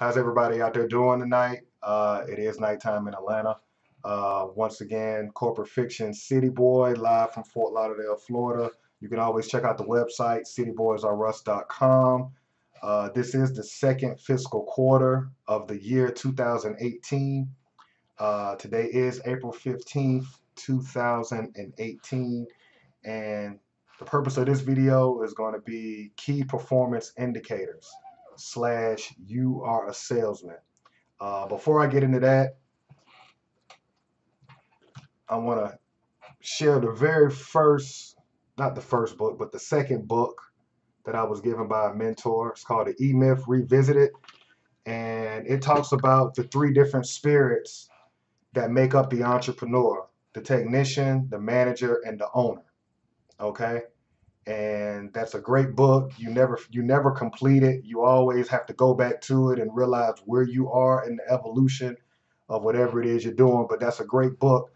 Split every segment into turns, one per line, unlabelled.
How's everybody out there doing tonight? Uh, it is nighttime in Atlanta. Uh, once again, Corporate Fiction City Boy live from Fort Lauderdale, Florida. You can always check out the website, cityboysareus.com. Uh, this is the second fiscal quarter of the year 2018. Uh, today is April 15th, 2018. And the purpose of this video is going to be key performance indicators slash you are a salesman. Uh, before I get into that, I want to share the very first, not the first book, but the second book that I was given by a mentor. It's called The E-Myth Revisited. And it talks about the three different spirits that make up the entrepreneur. The technician, the manager, and the owner. Okay? And that's a great book. You never you never complete it. You always have to go back to it and realize where you are in the evolution of whatever it is you're doing. But that's a great book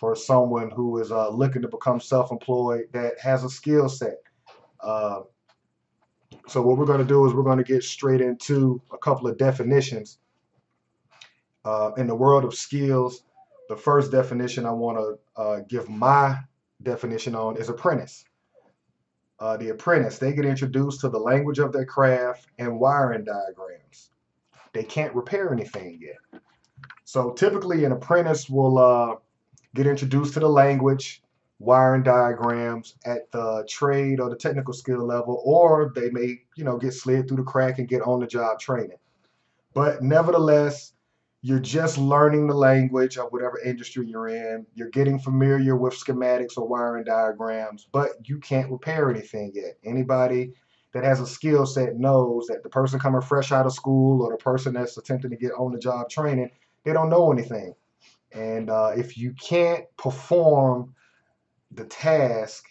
for someone who is uh, looking to become self-employed that has a skill set. Uh, so what we're going to do is we're going to get straight into a couple of definitions uh, in the world of skills. The first definition I want to uh, give my definition on is apprentice uh, the apprentice, they get introduced to the language of their craft and wiring diagrams. They can't repair anything yet. So typically an apprentice will uh, get introduced to the language, wiring diagrams at the trade or the technical skill level, or they may, you know, get slid through the crack and get on the job training. But nevertheless, you're just learning the language of whatever industry you're in. You're getting familiar with schematics or wiring diagrams, but you can't repair anything yet. Anybody that has a skill set knows that the person coming fresh out of school or the person that's attempting to get on the job training, they don't know anything. And uh, if you can't perform the task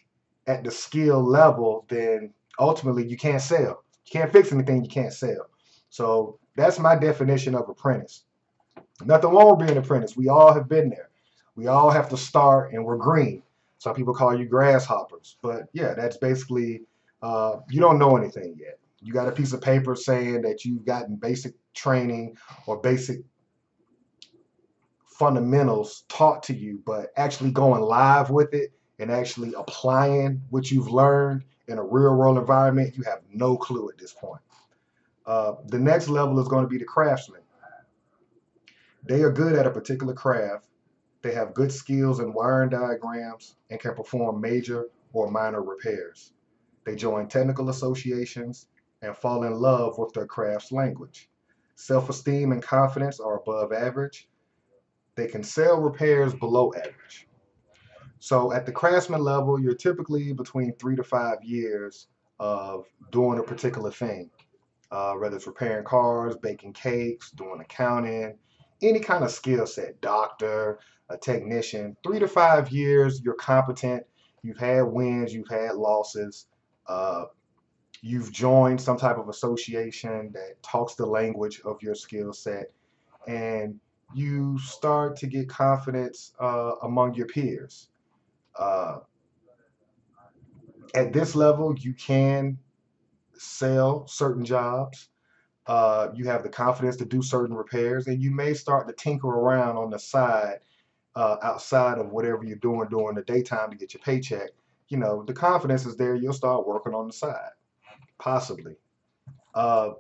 at the skill level, then ultimately you can't sell. You can't fix anything you can't sell. So that's my definition of apprentice. Nothing wrong with being an apprentice. We all have been there. We all have to start and we're green. Some people call you grasshoppers. But yeah, that's basically, uh, you don't know anything yet. You got a piece of paper saying that you've gotten basic training or basic fundamentals taught to you, but actually going live with it and actually applying what you've learned in a real world environment, you have no clue at this point. Uh, the next level is going to be the craftsman. They are good at a particular craft. They have good skills in wiring diagrams and can perform major or minor repairs. They join technical associations and fall in love with their craft's language. Self-esteem and confidence are above average. They can sell repairs below average. So at the craftsman level, you're typically between three to five years of doing a particular thing, uh, whether it's repairing cars, baking cakes, doing accounting, any kind of skill set, doctor, a technician, three to five years, you're competent. You've had wins, you've had losses. Uh, you've joined some type of association that talks the language of your skill set, and you start to get confidence uh, among your peers. Uh, at this level, you can sell certain jobs uh, you have the confidence to do certain repairs, and you may start to tinker around on the side uh, outside of whatever you're doing during the daytime to get your paycheck. You know, the confidence is there. You'll start working on the side, possibly. Uh,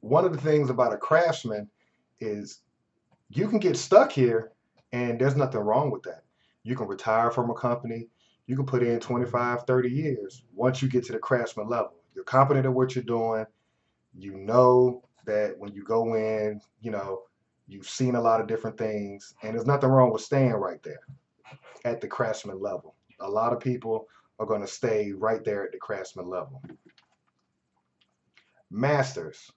one of the things about a craftsman is you can get stuck here, and there's nothing wrong with that. You can retire from a company. You can put in 25, 30 years once you get to the craftsman level you're competent at what you're doing. You know that when you go in, you know, you've seen a lot of different things, and there's nothing wrong with staying right there at the craftsman level. A lot of people are going to stay right there at the craftsman level. Masters,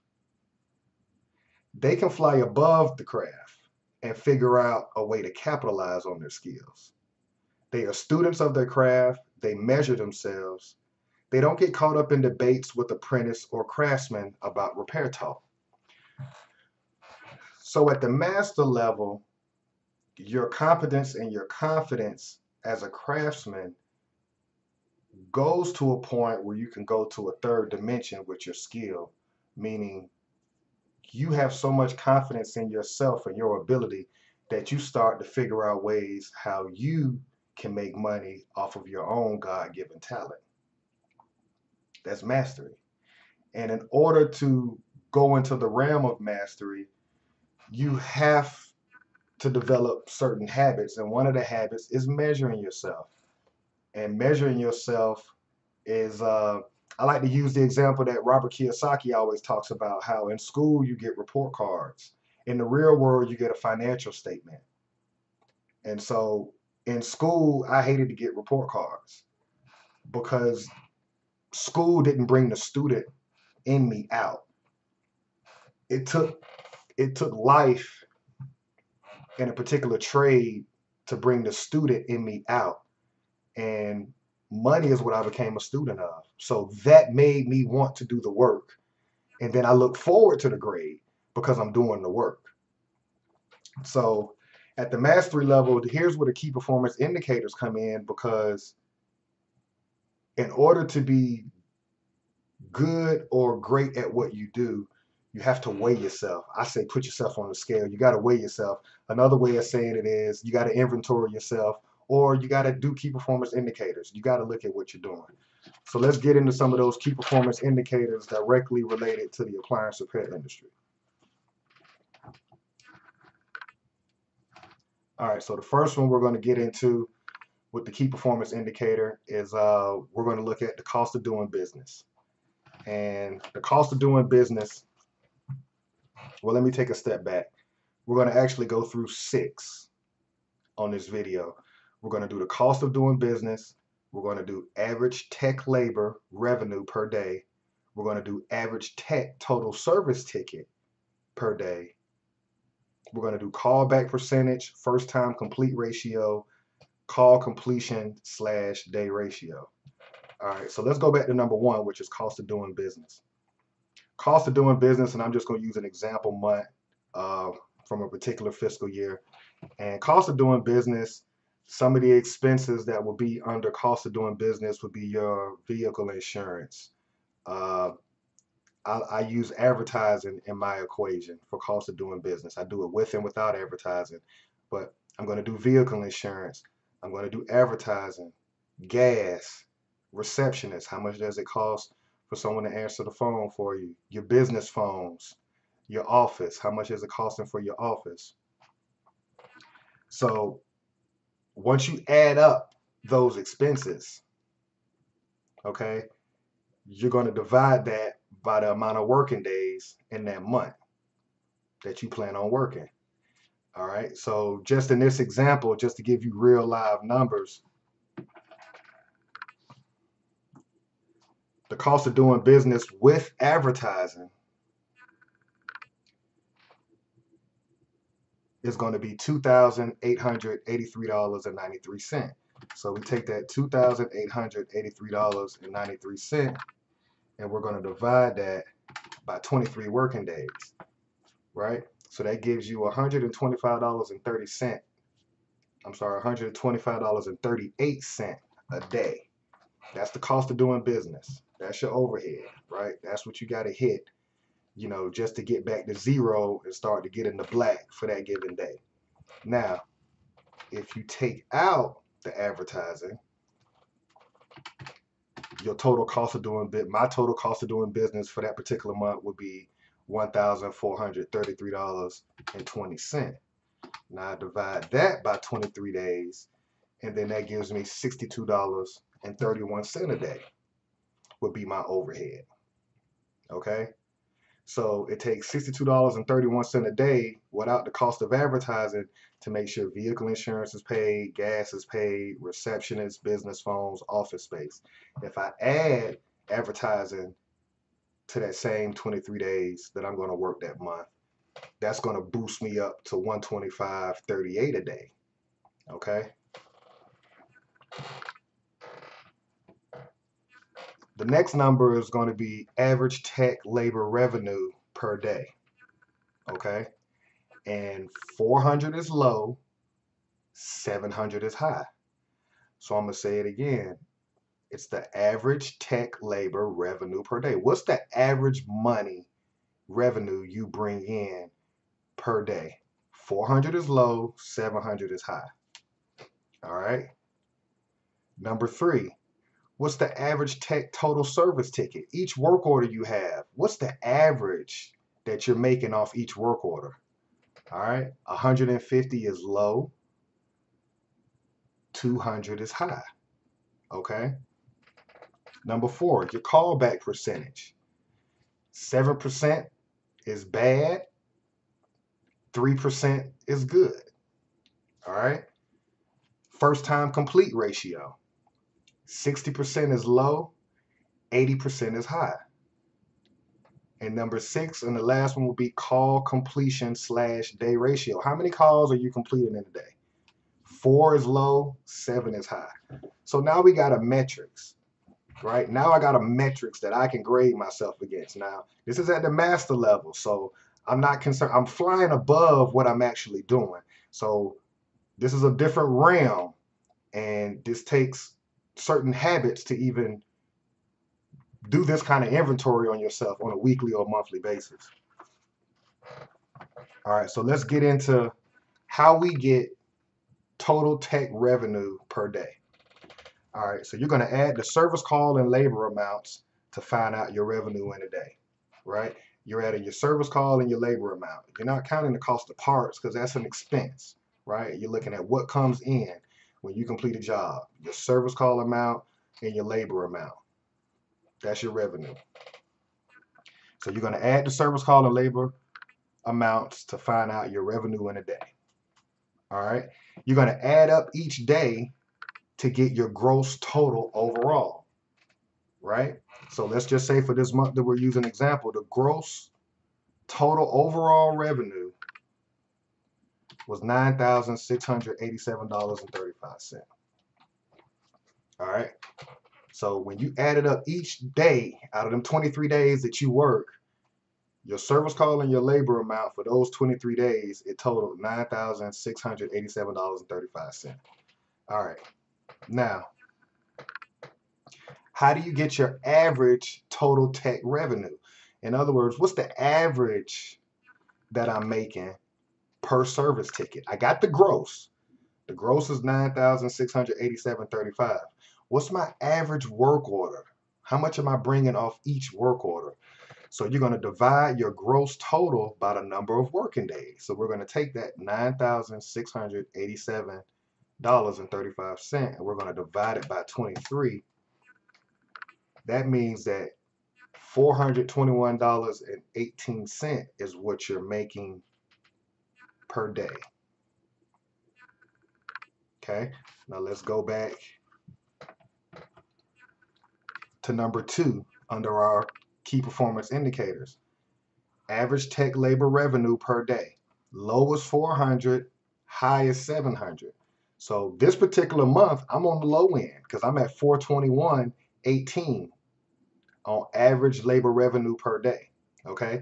they can fly above the craft and figure out a way to capitalize on their skills. They are students of their craft, they measure themselves, they don't get caught up in debates with apprentice or craftsmen about repair talk. So at the master level, your competence and your confidence as a craftsman goes to a point where you can go to a third dimension with your skill, meaning you have so much confidence in yourself and your ability that you start to figure out ways how you can make money off of your own God given talent. That's mastery. And in order to go into the realm of mastery, you have to develop certain habits. And one of the habits is measuring yourself. And measuring yourself is, uh, I like to use the example that Robert Kiyosaki always talks about how in school you get report cards. In the real world, you get a financial statement. And so in school, I hated to get report cards because school didn't bring the student in me out. It took it took life in a particular trade to bring the student in me out. And money is what I became a student of. So that made me want to do the work. And then I look forward to the grade because I'm doing the work. So at the mastery level, here's where the key performance indicators come in because in order to be good or great at what you do, you have to weigh yourself. I say put yourself on the scale. You got to weigh yourself. Another way of saying it is you got to inventory yourself or you got to do key performance indicators. You got to look at what you're doing. So let's get into some of those key performance indicators directly related to the appliance repair industry. All right, so the first one we're going to get into with the key performance indicator is uh, we're going to look at the cost of doing business. And the cost of doing business, well, let me take a step back. We're going to actually go through six on this video. We're going to do the cost of doing business. We're going to do average tech labor revenue per day. We're going to do average tech total service ticket per day. We're going to do callback percentage, first time complete ratio, call completion slash day ratio. All right, so let's go back to number one, which is cost of doing business. Cost of doing business, and I'm just going to use an example month uh, from a particular fiscal year. And cost of doing business, some of the expenses that will be under cost of doing business would be your vehicle insurance. Uh, I, I, use advertising in my equation for cost of doing business. I do it with and without advertising, but I'm going to do vehicle insurance. I'm going to do advertising, gas, receptionist. How much does it cost for someone to answer the phone for you? Your business phones, your office. How much is it costing for your office? So once you add up those expenses, okay, you're going to divide that by the amount of working days in that month that you plan on working. All right, so just in this example, just to give you real live numbers, the cost of doing business with advertising is going to be $2,883.93. So we take that $2,883.93 and we're going to divide that by 23 working days, right? So that gives you $125.30. I'm sorry, $125.38 a day. That's the cost of doing business. That's your overhead, right? That's what you got to hit, you know, just to get back to zero and start to get in the black for that given day. Now, if you take out the advertising, your total cost of doing bit my total cost of doing business for that particular month would be $1,433.20. Now I divide that by 23 days, and then that gives me $62.31 a day would be my overhead. Okay? So it takes $62.31 a day without the cost of advertising to make sure vehicle insurance is paid, gas is paid, receptionists, business phones, office space. If I add advertising to that same 23 days that I'm going to work that month, that's going to boost me up to 125.38 a day. Okay? The next number is going to be average tech labor revenue per day. Okay? And 400 is low, 700 is high. So I'm going to say it again. It's the average tech labor revenue per day. What's the average money revenue you bring in per day. 400 is low, 700 is high. All right. Number three, what's the average tech total service ticket? Each work order you have, what's the average that you're making off each work order? All right. 150 is low, 200 is high. Okay. Number four, your callback percentage. 7% is bad, 3% is good. All right. First time complete ratio. 60% is low, 80% is high. And number six, and the last one will be call completion slash day ratio. How many calls are you completing in a day? Four is low, seven is high. So now we got a metrics, right? Now I got a metrics that I can grade myself against. Now, this is at the master level, so I'm not concerned. I'm flying above what I'm actually doing. So this is a different realm, and this takes certain habits to even do this kind of inventory on yourself on a weekly or monthly basis. All right, so let's get into how we get total tech revenue per day. All right, so you're going to add the service call and labor amounts to find out your revenue in a day, right? You're adding your service call and your labor amount. You're not counting the cost of parts because that's an expense, right? You're looking at what comes in when you complete a job, your service call amount and your labor amount. That's your revenue. So you're going to add the service call and labor amounts to find out your revenue in a day. All right. You're going to add up each day to get your gross total overall. Right. So let's just say for this month that we're using example, the gross total overall revenue was $9,687.35. All right. So when you add it up each day out of them 23 days that you work, your service call and your labor amount for those 23 days, it totaled $9,687.35. All right. Now, how do you get your average total tech revenue? In other words, what's the average that I'm making per service ticket? I got the gross. The gross is 9,687.35. What's my average work order? How much am I bringing off each work order? So you're going to divide your gross total by the number of working days. So we're going to take that $9,687.35 and we're going to divide it by 23. That means that $421.18 is what you're making per day. Okay, now let's go back to number two under our key performance indicators. Average tech labor revenue per day. Low is 400, high is 700. So this particular month, I'm on the low end because I'm at 421.18 on average labor revenue per day. Okay.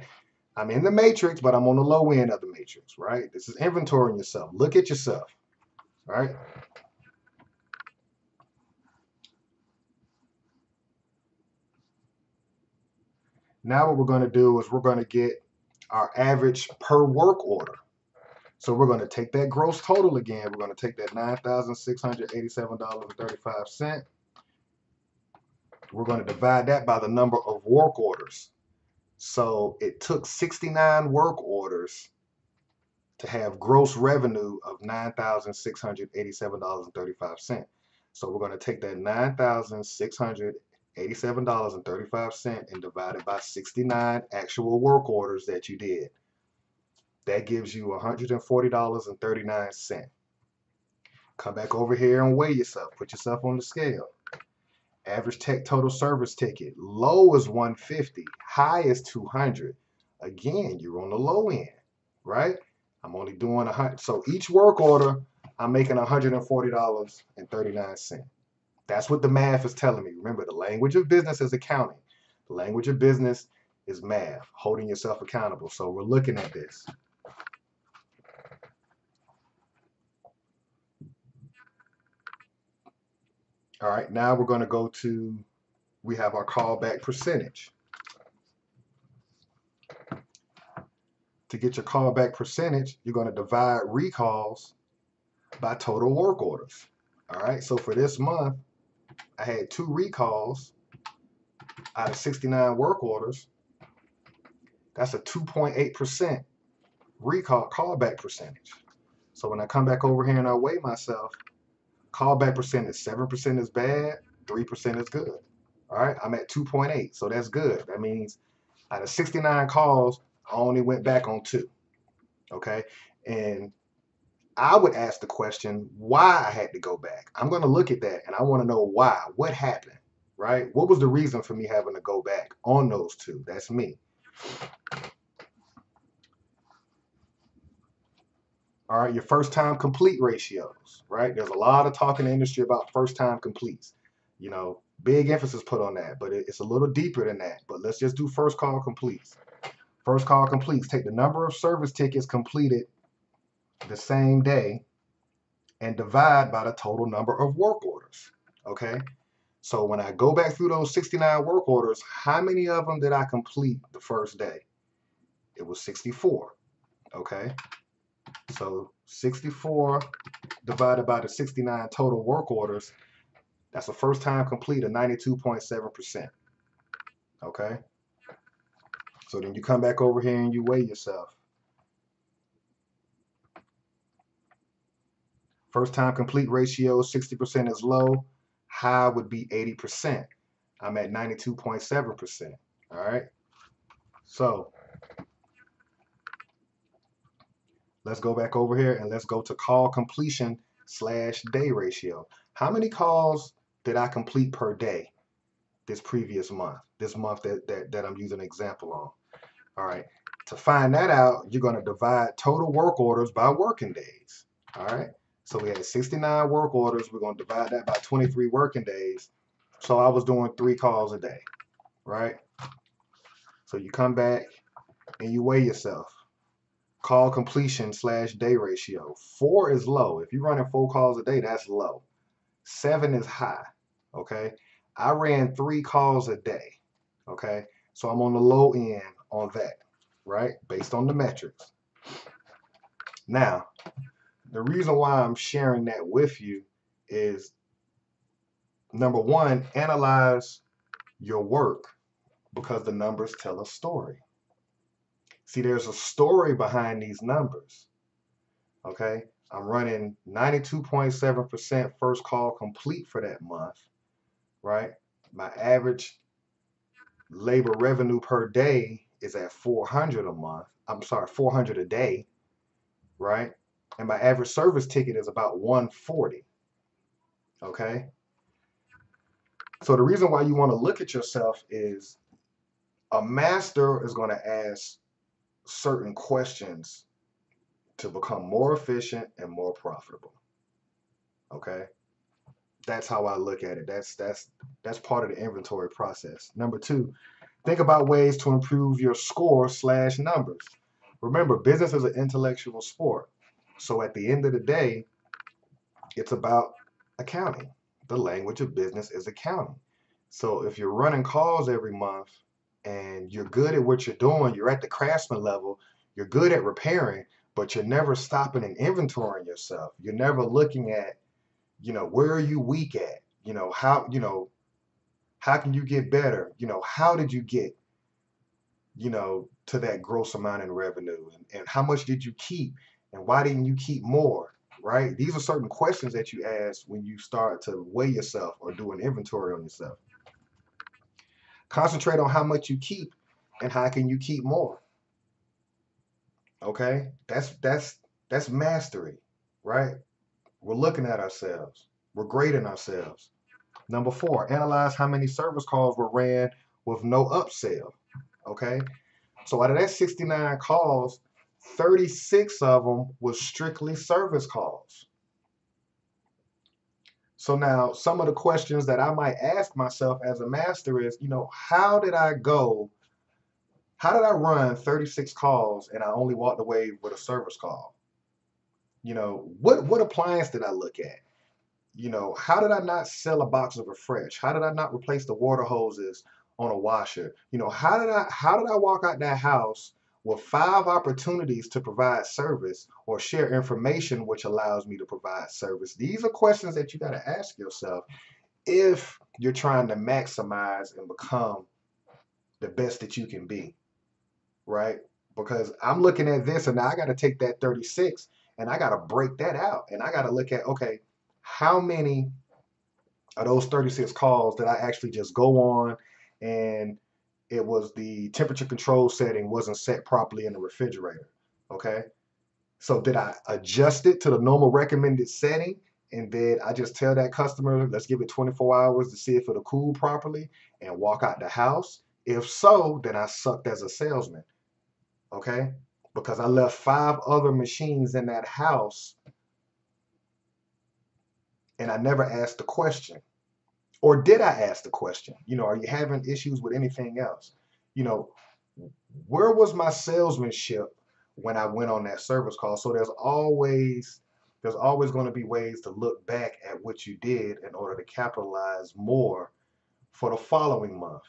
I'm in the matrix, but I'm on the low end of the matrix, right? This is inventorying yourself. Look at yourself, right? Now what we're going to do is we're going to get our average per work order. So we're going to take that gross total again. We're going to take that $9,687.35. We're going to divide that by the number of work orders. So it took 69 work orders to have gross revenue of $9,687.35. So we're going to take that 9,600 $87.35 and divide it by 69 actual work orders that you did. That gives you $140.39. Come back over here and weigh yourself. Put yourself on the scale. Average tech total service ticket. Low is 150. High is 200. Again, you're on the low end, right? I'm only doing a hundred. So each work order, I'm making $140.39. That's what the math is telling me. Remember, the language of business is accounting. The language of business is math, holding yourself accountable. So we're looking at this. All right, now we're going to go to, we have our callback percentage. to get your callback percentage, you're going to divide recalls by total work orders. All right, so for this month, I had two recalls out of 69 work orders. That's a 2.8% recall callback percentage. So when I come back over here and I weigh myself, callback percentage 7% is bad, 3% is good. All right, I'm at 2.8, so that's good. That means out of 69 calls, I only went back on two. Okay, and I would ask the question why I had to go back. I'm going to look at that and I want to know why. What happened? Right? What was the reason for me having to go back on those two? That's me. All right, your first time complete ratios, right? There's a lot of talk in the industry about first time completes. You know, big emphasis put on that, but it's a little deeper than that. But let's just do first call completes. First call completes. Take the number of service tickets completed the same day and divide by the total number of work orders. Okay. So when I go back through those 69 work orders, how many of them did I complete the first day? It was 64. Okay. So 64 divided by the 69 total work orders, that's a first time complete of 92.7%. Okay. So then you come back over here and you weigh yourself. First time complete ratio, 60% is low. High would be 80%. I'm at 92.7%. All right. So let's go back over here and let's go to call completion slash day ratio. How many calls did I complete per day this previous month? This month that, that, that I'm using an example on. All right. To find that out, you're going to divide total work orders by working days. All right. So we had 69 work orders. We're going to divide that by 23 working days. So I was doing three calls a day, right? So you come back and you weigh yourself. Call completion slash day ratio. Four is low. If you're running four calls a day, that's low. Seven is high, okay? I ran three calls a day, okay? So I'm on the low end on that, right? Based on the metrics. Now, the reason why I'm sharing that with you is number one, analyze your work because the numbers tell a story. See, there's a story behind these numbers. Okay, I'm running 92.7% first call complete for that month, right? My average labor revenue per day is at 400 a month. I'm sorry, 400 a day, right? and my average service ticket is about 140 okay so the reason why you want to look at yourself is a master is going to ask certain questions to become more efficient and more profitable. Okay? That's how I look at it. That's that's that's part of the inventory process. Number two think about ways to improve your score slash numbers. Remember business is an intellectual sport. So at the end of the day, it's about accounting. The language of business is accounting. So if you're running calls every month and you're good at what you're doing, you're at the craftsman level, you're good at repairing, but you're never stopping and inventorying yourself. You're never looking at, you know, where are you weak at? You know, how, you know, how can you get better? You know, how did you get, you know, to that gross amount in revenue? And, and how much did you keep? And why didn't you keep more? Right? These are certain questions that you ask when you start to weigh yourself or do an inventory on yourself. Concentrate on how much you keep and how can you keep more. Okay? That's that's that's mastery, right? We're looking at ourselves. We're grading ourselves. Number four, analyze how many service calls were ran with no upsell. Okay? So out of that 69 calls, 36 of them was strictly service calls. So now some of the questions that I might ask myself as a master is, you know, how did I go, how did I run 36 calls and I only walked away with a service call? You know, what, what appliance did I look at? You know, how did I not sell a box of Affresh? How did I not replace the water hoses on a washer? You know, how did I how did I walk out that house with five opportunities to provide service or share information which allows me to provide service. These are questions that you got to ask yourself if you're trying to maximize and become the best that you can be, right? Because I'm looking at this and now I got to take that 36 and I got to break that out and I got to look at, okay, how many of those 36 calls did I actually just go on and it was the temperature control setting wasn't set properly in the refrigerator. Okay. So did I adjust it to the normal recommended setting? And then I just tell that customer, let's give it 24 hours to see if it'll cool properly and walk out the house. If so, then I sucked as a salesman. Okay. Because I left five other machines in that house and I never asked the question. Or did I ask the question? You know, are you having issues with anything else? You know, where was my salesmanship when I went on that service call? So there's always there's always going to be ways to look back at what you did in order to capitalize more for the following month.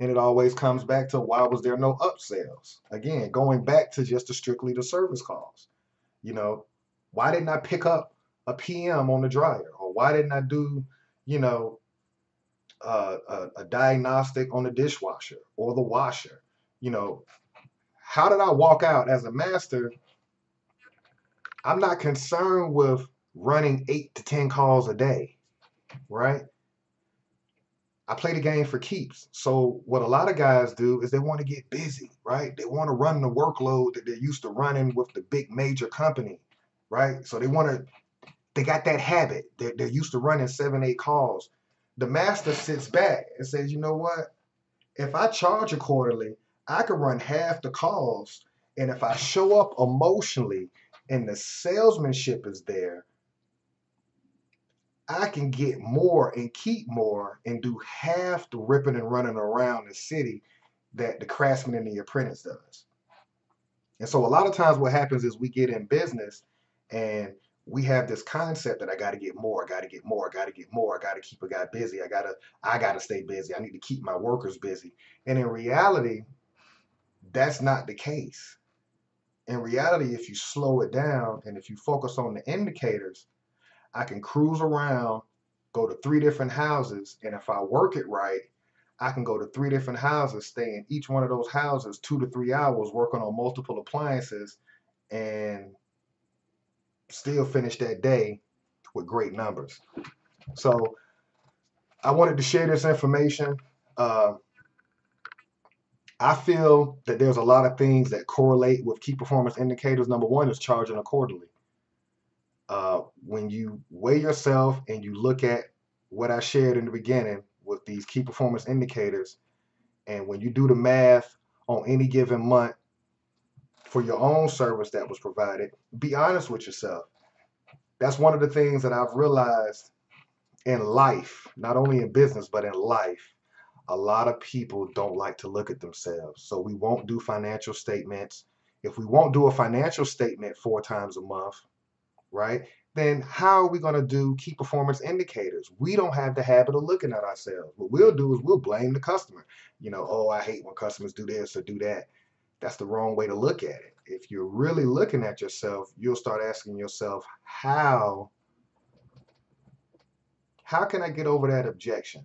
And it always comes back to why was there no upsells? Again, going back to just the strictly the service calls. You know, why didn't I pick up a PM on the dryer? Or why didn't I do, you know, uh, a, a diagnostic on the dishwasher or the washer? You know, how did I walk out as a master? I'm not concerned with running eight to 10 calls a day, right? I play the game for keeps. So what a lot of guys do is they want to get busy, right? They want to run the workload that they're used to running with the big major company, right? So they want to they got that habit. They're, they're used to running seven, eight calls. The master sits back and says, you know what? If I charge accordingly, I can run half the calls. And if I show up emotionally and the salesmanship is there, I can get more and keep more and do half the ripping and running around the city that the craftsman and the apprentice does. And so a lot of times what happens is we get in business and we have this concept that I got to get more, I got to get more, I got to get more, I got to keep a guy busy, I got to I got to stay busy. I need to keep my workers busy. And in reality, that's not the case. In reality, if you slow it down and if you focus on the indicators, I can cruise around, go to three different houses, and if I work it right, I can go to three different houses, stay in each one of those houses two to three hours, working on multiple appliances, and still finish that day with great numbers. So I wanted to share this information. Uh, I feel that there's a lot of things that correlate with key performance indicators. Number one is charging accordingly. Uh, when you weigh yourself and you look at what I shared in the beginning with these key performance indicators, and when you do the math on any given month for your own service that was provided, be honest with yourself. That's one of the things that I've realized in life, not only in business, but in life. A lot of people don't like to look at themselves. So we won't do financial statements. If we won't do a financial statement four times a month, right? Then how are we going to do key performance indicators? We don't have the habit of looking at ourselves. What we'll do is we'll blame the customer. You know, oh, I hate when customers do this or do that. That's the wrong way to look at it. If you're really looking at yourself, you'll start asking yourself, how how can I get over that objection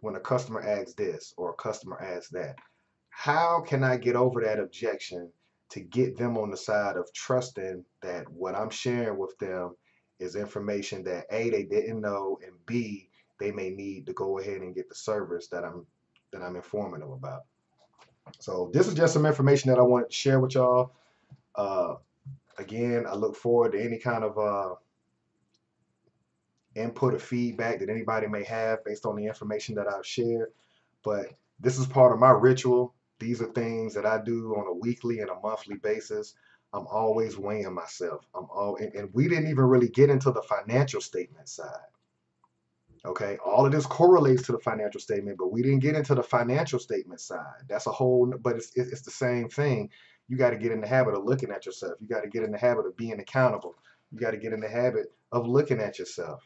when a customer asks this or a customer asks that? How can I get over that objection to get them on the side of trusting that what I'm sharing with them is information that A, they didn't know, and B, they may need to go ahead and get the service that I'm that I'm informing them about. So this is just some information that I wanted to share with y'all. Uh, again, I look forward to any kind of uh, input or feedback that anybody may have based on the information that I've shared. But this is part of my ritual. These are things that I do on a weekly and a monthly basis. I'm always weighing myself. I'm all, and, and we didn't even really get into the financial statement side. Okay, all of this correlates to the financial statement, but we didn't get into the financial statement side. That's a whole, but it's, it's the same thing. You got to get in the habit of looking at yourself. You got to get in the habit of being accountable. You got to get in the habit of looking at yourself.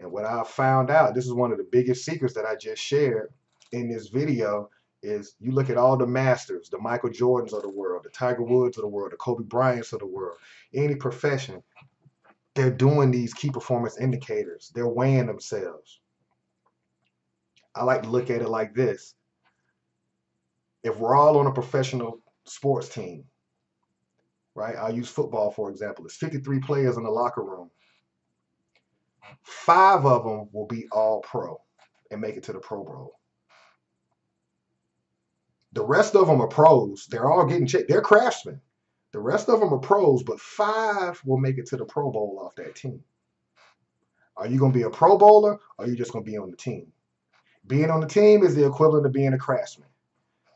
And what I found out, this is one of the biggest secrets that I just shared in this video, is you look at all the masters, the Michael Jordans of the world, the Tiger Woods of the world, the Kobe Bryants of the world, any profession, they're doing these key performance indicators. They're weighing themselves. I like to look at it like this. If we're all on a professional sports team, right? I'll use football for example. There's 53 players in the locker room. Five of them will be all pro and make it to the Pro Bowl. The rest of them are pros. They're all getting checked. They're craftsmen. The rest of them are pros, but five will make it to the Pro Bowl off that team. Are you going to be a Pro Bowler or are you just going to be on the team? Being on the team is the equivalent of being a craftsman.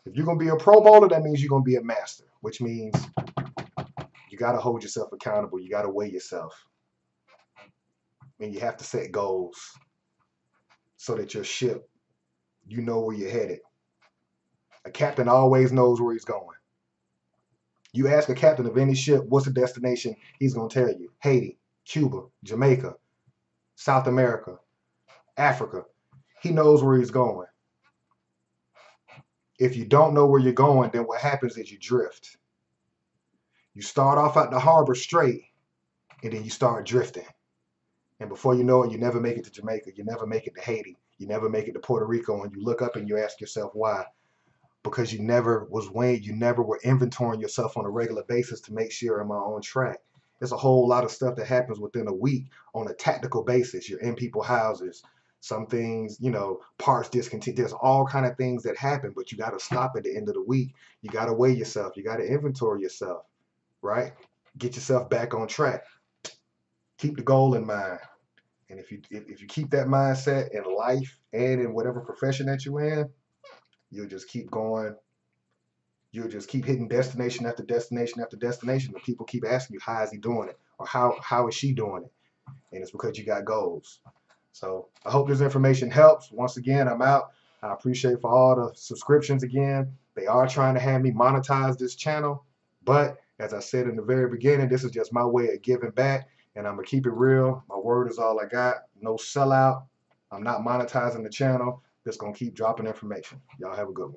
If you're going to be a Pro Bowler, that means you're going to be a master, which means you got to hold yourself accountable. You got to weigh yourself. And you have to set goals so that your ship, you know where you're headed. A captain always knows where he's going. You ask a captain of any ship, what's the destination? He's going to tell you Haiti, Cuba, Jamaica, South America, Africa. He knows where he's going. If you don't know where you're going, then what happens is you drift. You start off at the harbor straight, and then you start drifting. And before you know it, you never make it to Jamaica. You never make it to Haiti. You never make it to Puerto Rico. And you look up and you ask yourself why because you never was weighing, you never were inventorying yourself on a regular basis to make sure I'm on track. There's a whole lot of stuff that happens within a week on a tactical basis. You're in people's houses. Some things, you know, parts discontinue. There's all kind of things that happen, but you got to stop at the end of the week. You got to weigh yourself. You got to inventory yourself, right? Get yourself back on track. Keep the goal in mind. And if you if you keep that mindset in life and in whatever profession that you're in, You'll just keep going. You'll just keep hitting destination after destination after destination. And people keep asking you, how is he doing it? Or how, how is she doing it? And it's because you got goals. So I hope this information helps. Once again, I'm out. I appreciate for all the subscriptions again. They are trying to have me monetize this channel. But as I said in the very beginning, this is just my way of giving back. And I'm to keep it real. My word is all I got. No sellout. I'm not monetizing the channel. Just going to keep dropping information. Y'all have a good one.